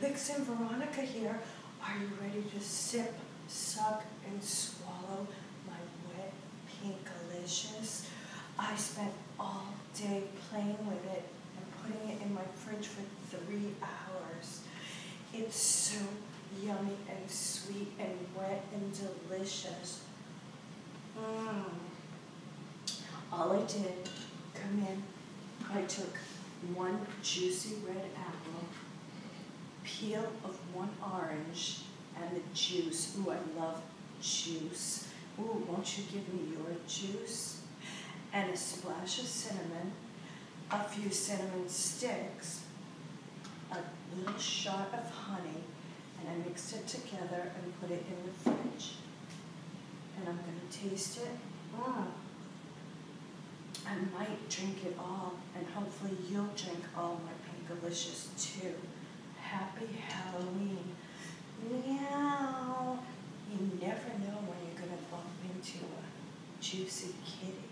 Vixen Veronika here. Are you ready to sip, suck, and swallow my wet pink delicious? I spent all day playing with it and putting it in my fridge for three hours. It's so yummy and sweet and wet and delicious. Mmm. All I did, come in, I took one juicy red apple, peel of one orange, and the juice. Ooh, I love juice. Ooh, won't you give me your juice? And a splash of cinnamon, a few cinnamon sticks, a little shot of honey, and I mixed it together and put it in the fridge. And I'm going to taste it. Mmm. I might drink it all, and hopefully you'll drink all my Pinkaliscious too. Happy Halloween. Meow. You never know when you're going to bump into a juicy kitty.